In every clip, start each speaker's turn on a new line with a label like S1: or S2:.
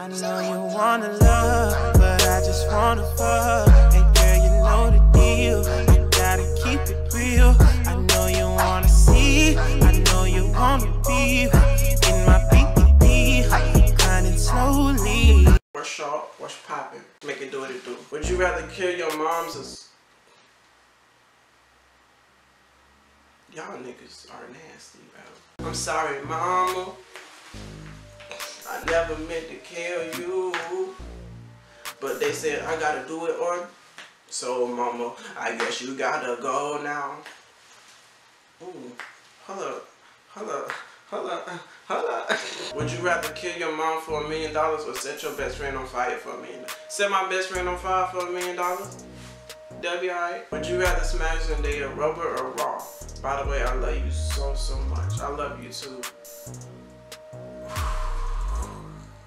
S1: I know you wanna love, but I just wanna fuck. Hey girl, you know the deal. I gotta keep it real. I know you wanna see. I know you wanna be in my BBB, grinding slowly.
S2: What's sharp? What's popping? Make it do what it do. Would you rather kill your moms or Y'all niggas are nasty, bro. I'm sorry, mama. Never meant to kill you. But they said I gotta do it or so mama, I guess you gotta go now. Ooh, hold up, hold up, hold up, hold up. Would you rather kill your mom for a million dollars or set your best friend on fire for a million Set my best friend on fire for a million dollars? That'd be alright. Would you rather smash Zendaya rubber or raw? By the way, I love you so, so much. I love you too.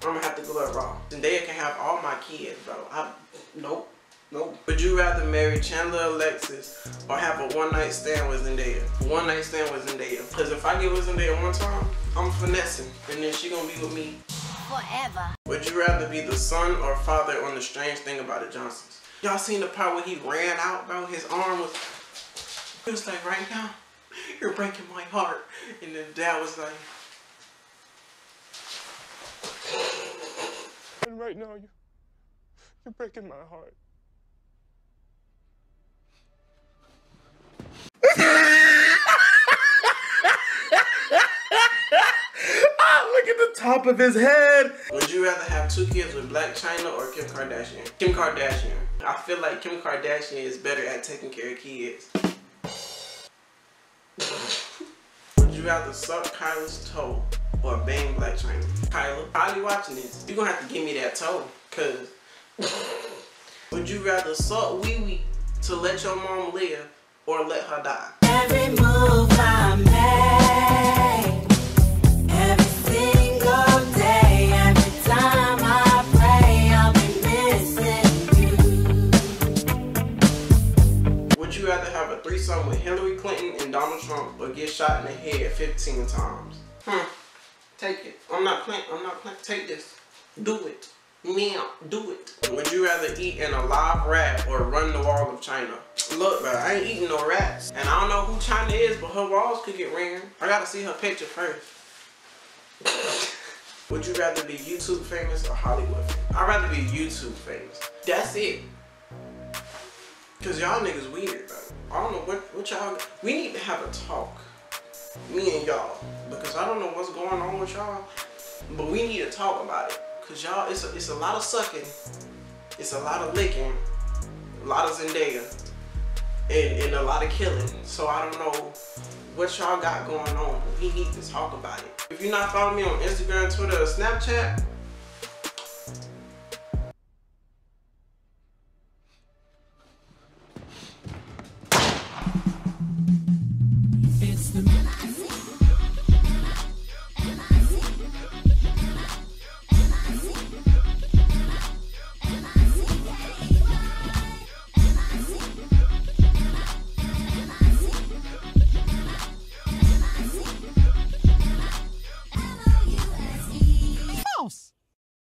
S2: I'm gonna have to go at Raw. Zendaya can have all my kids, bro. I, nope. Nope. Would you rather marry Chandler Alexis or have a one night stand with Zendaya? One night stand with Zendaya. Cause if I get with Zendaya one time, I'm finessing. And then she gonna be with me
S3: forever.
S2: Would you rather be the son or father on the strange thing about the Johnsons? Y'all seen the part where he ran out, bro? His arm was, it was like, right now, you're breaking my heart. And then dad was like,
S4: right now, you, you're breaking my heart.
S2: oh, look at the top of his head. Would you rather have two kids with Blac Chyna or Kim Kardashian? Kim Kardashian. I feel like Kim Kardashian is better at taking care of kids. Would you rather suck Kyla's toe or bang Blac Chyna? Kyla, probably watching this. You're gonna have to give me that toe, cause would you rather suck wee wee to let your mom live or let her die?
S3: Every move I make.
S2: Every single day, every time I pray, I'll be missing you. Would you rather have a threesome with Hillary Clinton and Donald Trump or get shot in the head 15 times? Hmm. Take it. I'm not playing. I'm not playing. Take this. Do it. Meow. Do it. Would you rather eat in a live rat or run the wall of China? Look, bro, I ain't eating no rats. And I don't know who China is, but her walls could get ringing. I gotta see her picture first. Would you rather be YouTube famous or Hollywood famous? I'd rather be YouTube famous. That's it. Cause y'all niggas weird, bro. I don't know what, what y'all, we need to have a talk. Me and y'all. Because I don't know what's going on with y'all. But we need to talk about it. Cause y'all, it's a, it's a lot of sucking. It's a lot of licking. A lot of Zendaya. And, and a lot of killing. So I don't know what y'all got going on. We need to talk about it. If you're not following me on Instagram, Twitter, or Snapchat,